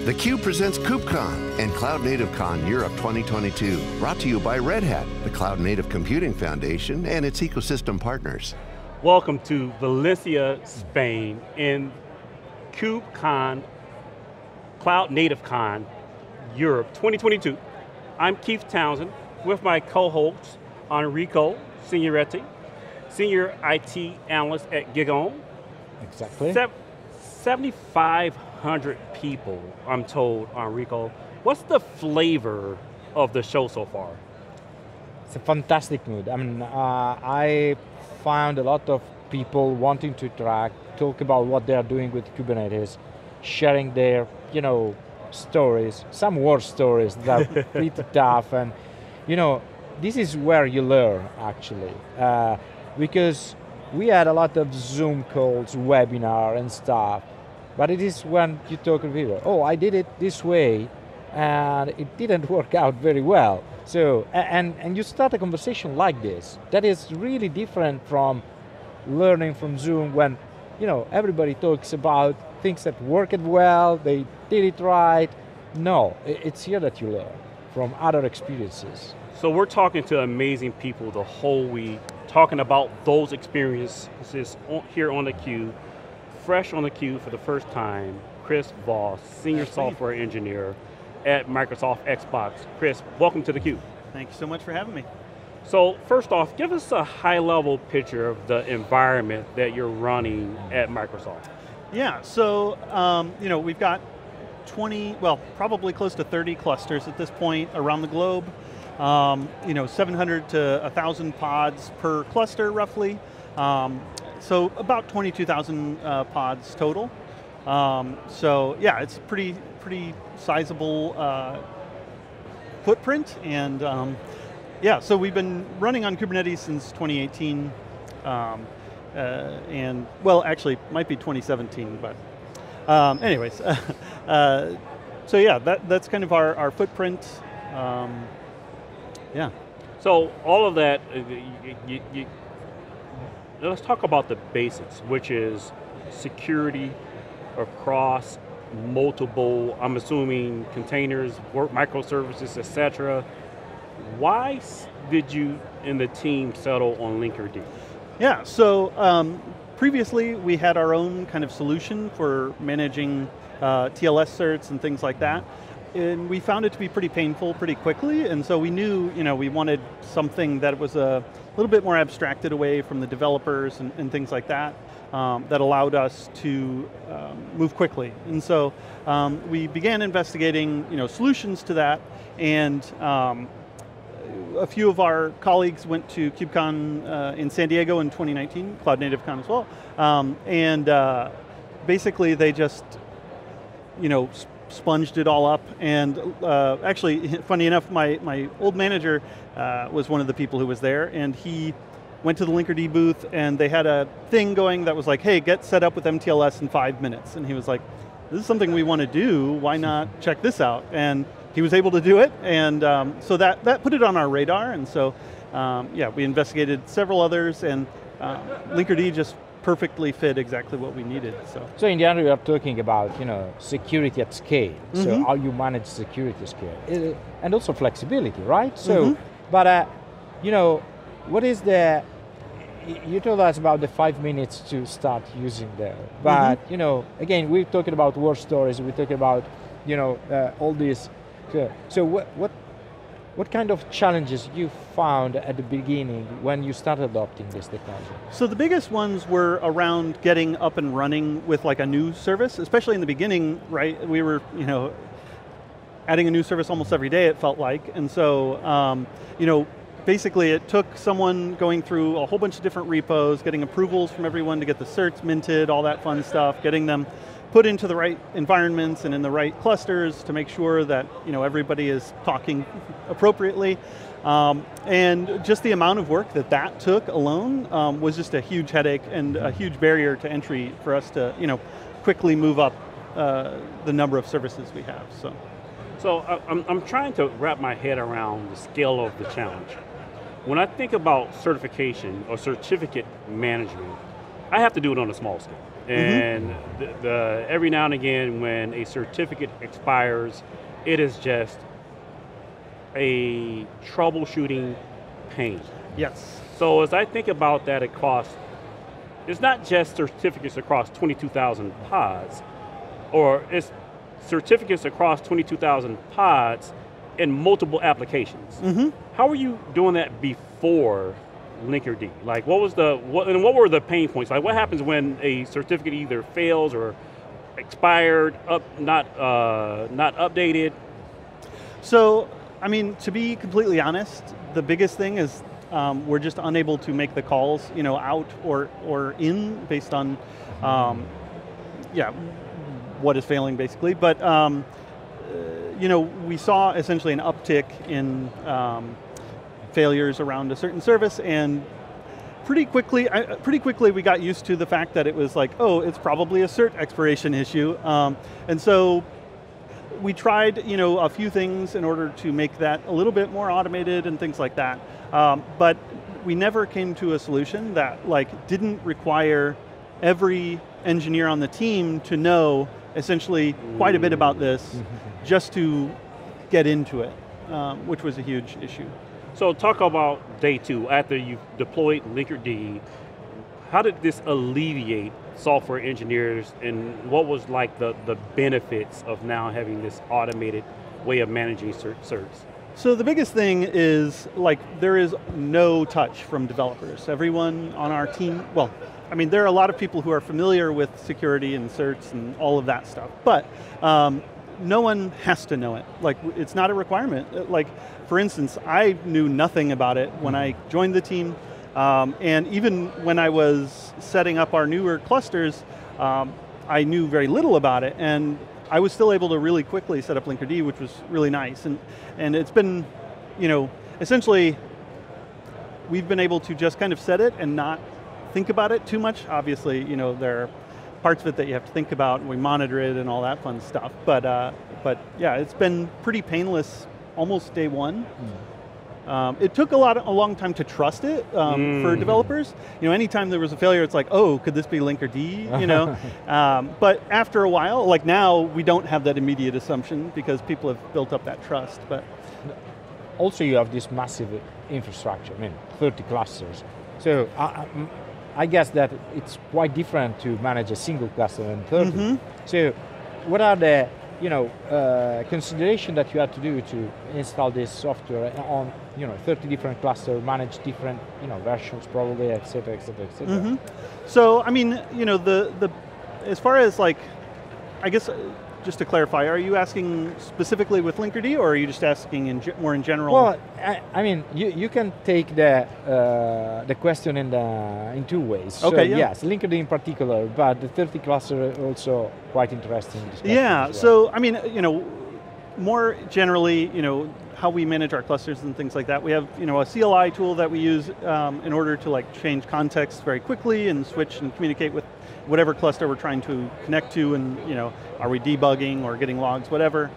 theCUBE presents KubeCon and Cloud Native Con Europe 2022. Brought to you by Red Hat, the Cloud Native Computing Foundation and its ecosystem partners. Welcome to Valencia, Spain in KubeCon, Cloud Native Con Europe 2022. I'm Keith Townsend with my co-host Enrico Signoretti, Senior IT Analyst at GigaOm. Exactly. 7,500 people, I'm told, on Enrico. What's the flavor of the show so far? It's a fantastic mood. I mean, uh, I found a lot of people wanting to interact, talk about what they are doing with Kubernetes, sharing their, you know, stories, some war stories that are pretty tough, and you know, this is where you learn actually, uh, because we had a lot of Zoom calls, webinar and stuff, but it is when you talk to people, oh, I did it this way, and it didn't work out very well. So, and, and you start a conversation like this, that is really different from learning from Zoom when, you know, everybody talks about things that worked well, they did it right. No, it's here that you learn from other experiences. So we're talking to amazing people the whole week, talking about those experiences here on the Cube, fresh on the Cube for the first time, Chris Voss, Senior Software Engineer at Microsoft Xbox. Chris, welcome to the Cube. Thank you so much for having me. So first off, give us a high level picture of the environment that you're running at Microsoft. Yeah, so um, you know we've got 20, well, probably close to 30 clusters at this point around the globe. Um, you know, 700 to 1,000 pods per cluster, roughly. Um, so about 22,000 uh, pods total. Um, so yeah, it's pretty pretty sizable uh, footprint, and um, yeah, so we've been running on Kubernetes since 2018, um, uh, and well, actually, might be 2017, but um, anyways, uh, so yeah, that, that's kind of our, our footprint. Um, yeah. So all of that, uh, you, you, you, let's talk about the basics, which is security across multiple, I'm assuming containers, work microservices, etc. Why did you and the team settle on Linkerd? Yeah, so um, previously we had our own kind of solution for managing uh, TLS certs and things like that. And we found it to be pretty painful pretty quickly, and so we knew you know, we wanted something that was a little bit more abstracted away from the developers and, and things like that, um, that allowed us to um, move quickly. And so um, we began investigating you know, solutions to that, and um, a few of our colleagues went to KubeCon uh, in San Diego in 2019, Cloud Native Con as well, um, and uh, basically they just, you know, sponged it all up. And uh, actually, funny enough, my, my old manager uh, was one of the people who was there, and he went to the Linkerd booth, and they had a thing going that was like, hey, get set up with MTLS in five minutes. And he was like, this is something we want to do, why not check this out? And he was able to do it, and um, so that, that put it on our radar, and so um, yeah, we investigated several others, and uh, Linkerd just perfectly fit exactly what we needed. So, so in the end, we are talking about you know security at scale. Mm -hmm. So mm-hmm. how you manage security at scale, and also flexibility, right? So, mm -hmm. but uh, you know, what is the you told us about the five minutes to start using there, but mm -hmm. you know, again, we're talking about war stories. We're talking about you know uh, all these so what, what, what kind of challenges you found at the beginning when you started adopting this technology? So the biggest ones were around getting up and running with like a new service, especially in the beginning, right? We were, you know, adding a new service almost every day it felt like, and so, um, you know, basically it took someone going through a whole bunch of different repos, getting approvals from everyone to get the certs minted, all that fun stuff, getting them put into the right environments and in the right clusters to make sure that you know, everybody is talking appropriately. Um, and just the amount of work that that took alone um, was just a huge headache and a huge barrier to entry for us to you know, quickly move up uh, the number of services we have. So, so uh, I'm, I'm trying to wrap my head around the scale of the challenge. When I think about certification or certificate management, I have to do it on a small scale And the, the, every now and again, when a certificate expires, it is just a troubleshooting pain. Yes. So as I think about that across, it's not just certificates across 22,000 pods, or it's certificates across 22,000 pods in multiple applications. Mm-hmm. How were you doing that before Linkerd? Like, what was the what and what were the pain points? Like, what happens when a certificate either fails or expired, up not uh, not updated? So, I mean, to be completely honest, the biggest thing is um, we're just unable to make the calls, you know, out or or in based on, um, yeah, what is failing basically. But um, uh, you know, we saw essentially an uptick in um, failures around a certain service, and pretty quickly, I, pretty quickly we got used to the fact that it was like, oh, it's probably a cert expiration issue, um, and so we tried, you know, a few things in order to make that a little bit more automated and things like that. Um, but we never came to a solution that like didn't require every engineer on the team to know essentially quite a bit about this just to get into it, um, which was a huge issue. So talk about day two after you've deployed Linkerd. How did this alleviate software engineers and what was like the, the benefits of now having this automated way of managing certs? So the biggest thing is like there is no touch from developers. Everyone on our team, well, I mean there are a lot of people who are familiar with security and certs and all of that stuff, but um, no one has to know it. Like it's not a requirement. Like for instance, I knew nothing about it when I joined the team. Um, and even when I was setting up our newer clusters, um, I knew very little about it, and I was still able to really quickly set up Linkerd, which was really nice. And, and it's been, you know, essentially, we've been able to just kind of set it and not think about it too much. Obviously, you know, there are parts of it that you have to think about, and we monitor it and all that fun stuff. But, uh, but yeah, it's been pretty painless almost day one. Mm. Um, it took a lot, a long time to trust it um, mm. for developers. You know, anytime there was a failure, it's like, oh, could this be Linkerd? You know, um, but after a while, like now, we don't have that immediate assumption because people have built up that trust. But also, you have this massive infrastructure. I mean, 30 clusters. So I, I guess that it's quite different to manage a single cluster than 30. Mm-hmm. So, what are the you know, uh, consideration that you had to do to install this software on, you know, 30 different clusters, manage different, you know, versions probably, et cetera, et cetera, et cetera. Mm-hmm. So, I mean, you know, the, the, as far as like, I guess, just to clarify, are you asking specifically with Linkerd, or are you just asking in more in general? Well, I, I, mean, you, you can take the uh, the question in the in two ways. Okay. So, yeah. Yes, Linkerd in particular, but the 30 cluster also quite interesting. Yeah. Well. So I mean, you know, more generally, you know, how we manage our clusters and things like that. We have you know a CLI tool that we use um, in order to like change context very quickly and switch and communicate with whatever cluster we're trying to connect to and, you know, are we debugging or getting logs, whatever.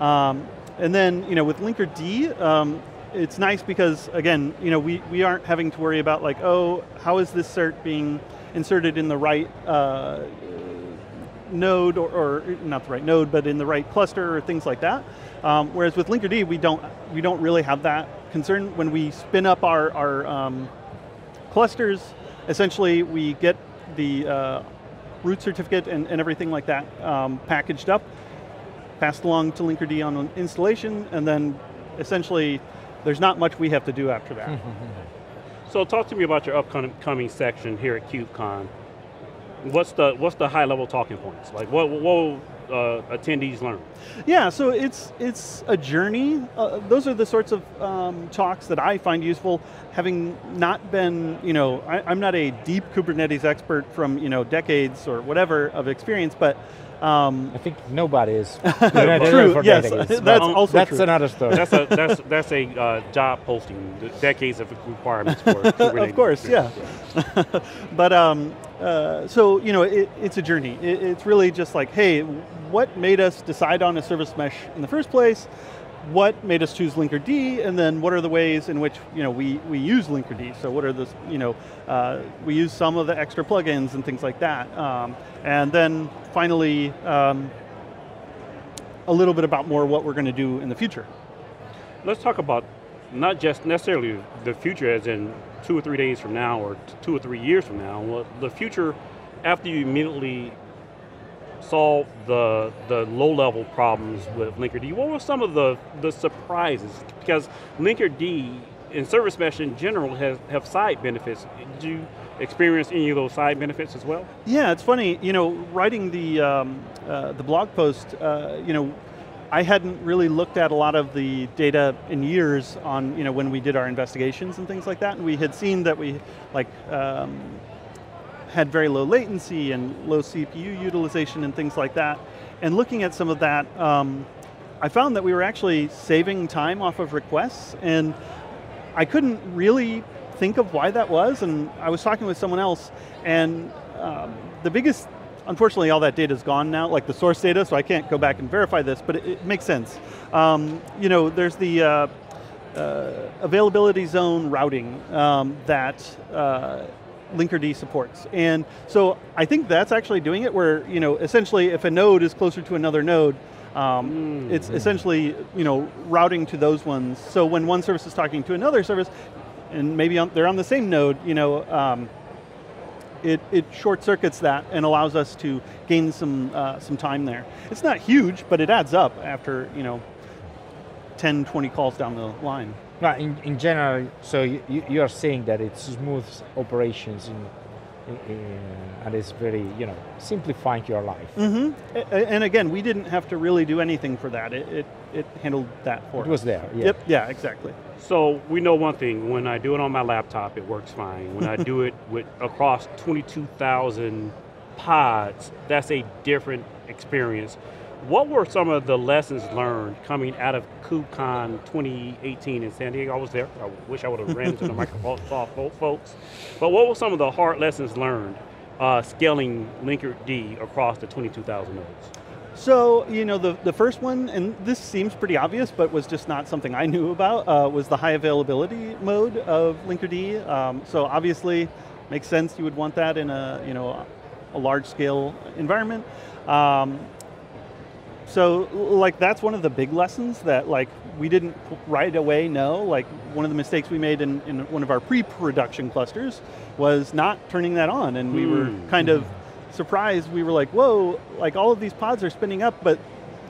Um, and then, you know, with Linkerd, um, it's nice because, again, you know, we, we aren't having to worry about like, oh, how is this cert being inserted in the right uh, node, or, or, not the right node, but in the right cluster or things like that. Um, whereas with Linkerd, we don't, we don't really have that concern. When we spin up our, our um, clusters, essentially we get the uh, root certificate and, and, everything like that um, packaged up, passed along to Linkerd on installation, and then essentially there's not much we have to do after that. so talk to me about your upcoming section here at KubeCon. What's the what's the high level talking points? Like what what uh, attendees learn? Yeah, so it's it's a journey. Uh, those are the sorts of um, talks that I find useful. Having not been, you know, I, am not a deep Kubernetes expert from you know decades or whatever of experience, but um, I think nobody is. true. Yes, that's also that's true. another story. That's a that's that's a uh, job posting. Decades of requirements for Kubernetes. of course, yeah. but um, uh, so you know, it, it's a journey. It, it's really just like, hey, what made us decide on a service mesh in the first place? what made us choose Linkerd, and then what are the ways in which you know we we use Linkerd? So what are the you know uh, we use some of the extra plugins and things like that, um, and then finally um, a little bit about more what we're going to do in the future. Let's talk about not just necessarily the future, as in two or three days from now, or two or three years from now. Well, the future after you immediately solve the the low level problems with Linkerd, what were some of the, the surprises? Because Linkerd and Service Mesh in general has have side benefits. Did you experience any of those side benefits as well? Yeah, it's funny. You know, writing the um, uh, the blog post, uh, you know, I hadn't really looked at a lot of the data in years on you know when we did our investigations and things like that, and we had seen that we like. Um, had very low latency and low CPU utilization and things like that. And looking at some of that, um, I found that we were actually saving time off of requests, and I couldn't really think of why that was, and I was talking with someone else, and um, the biggest, unfortunately all that data is gone now, like the source data, so I can't go back and verify this, but it, it makes sense. Um, you know, there's the uh, uh, availability zone routing um, that uh, Linkerd supports. And so I think that's actually doing it where, you know, essentially if a node is closer to another node, um, mm. it's essentially, you know, routing to those ones. So when one service is talking to another service, and maybe on, they're on the same node, you know, um, it, it short circuits that and allows us to gain some, uh, some time there. It's not huge, but it adds up after, you know, 10, 20 calls down the line. Right, in, in general, so you, you are saying that it smooths operations in, and it's very, you know, simplifying your life. Mm-hmm. And again, we didn't have to really do anything for that. It, it, it handled that for us. It was there, yeah. Yep, yeah, exactly. So we know one thing, when I do it on my laptop, it works fine. When I do it with across 22,000 pods, that's a different experience. What were some of the lessons learned coming out of KubeCon 2018 in San Diego? I was there. I wish I would have ran into the Microsoft folks. But what were some of the hard lessons learned uh, scaling Linkerd across the 22,000 nodes? So, you know, the, the first one, and this seems pretty obvious, but was just not something I knew about, uh, was the high availability mode of Linkerd. Um, so obviously, makes sense you would want that in a, you know, a large scale environment. Um, so like that's one of the big lessons that like we didn't right away know. Like one of the mistakes we made in, in one of our pre-production clusters was not turning that on and we were hmm. kind of surprised. We were like, whoa, like all of these pods are spinning up, but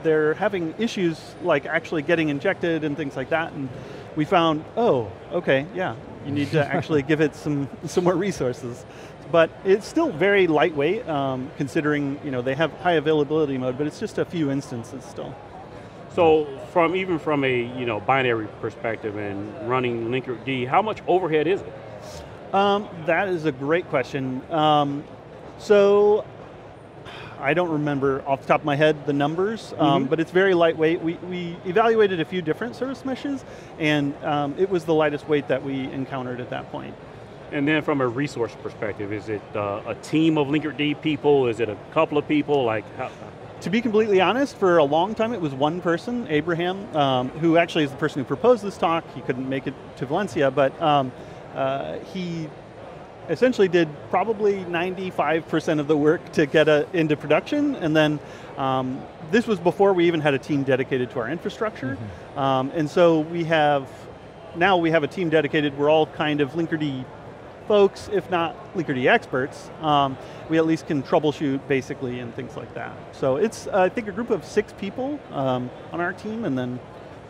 they're having issues like actually getting injected and things like that. And we found, oh, okay, yeah, you need to actually give it some, some more resources but it's still very lightweight um, considering you know they have high availability mode, but it's just a few instances still. So from even from a you know binary perspective and running Linkerd, how much overhead is it? Um, that is a great question. Um, so I don't remember off the top of my head the numbers, mm -hmm. but it's very lightweight. We, we evaluated a few different service meshes, and um, it was the lightest weight that we encountered at that point. And then from a resource perspective, is it uh, a team of Linkerd people? Is it a couple of people? Like, how? To be completely honest, for a long time it was one person, Abraham, um, who actually is the person who proposed this talk. He couldn't make it to Valencia, but um, uh, he essentially did probably 95% of the work to get it into production, and then um, this was before we even had a team dedicated to our infrastructure. Mm -hmm. and so we have, now we have a team dedicated, we're all kind of Linkerd folks, if not Linkerd experts, um, we at least can troubleshoot basically and things like that. So it's, uh, I think, a group of six people um, on our team and then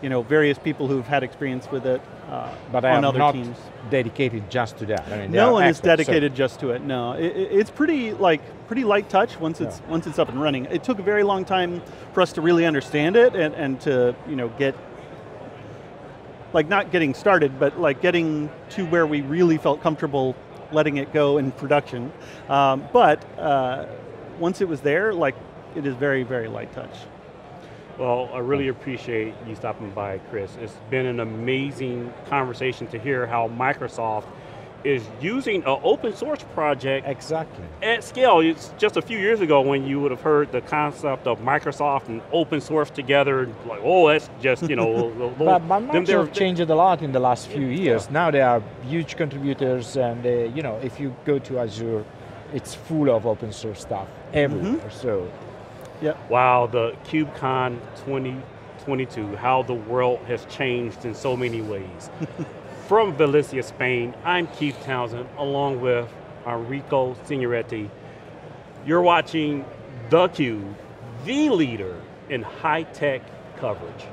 you know, various people who've had experience with it uh, but on other not teams. dedicated just to that. I mean, no one experts, is dedicated so. just to it. No, it, it's pretty like pretty light touch once it's yeah. once it's up and running. It took a very long time for us to really understand it and, and to you know get like not getting started, but like getting to where we really felt comfortable letting it go in production. Um, but uh, once it was there, like it is very, very light touch. Well, I really appreciate you stopping by, Chris. It's been an amazing conversation to hear how Microsoft is using an open source project Exactly. at scale. It's just a few years ago when you would have heard the concept of Microsoft and open source together, like, oh, that's just, you know, But, but them- they're- Microsoft changed a lot in the last few years. Now they are huge contributors, and uh, you know, if you go to Azure, it's full of open source stuff everywhere. So Wow, the KubeCon 2022, how the world has changed in so many ways. From Valencia, Spain, I'm Keith Townsend, along with Enrico Signoretti. You're watching theCUBE, the leader in high-tech coverage.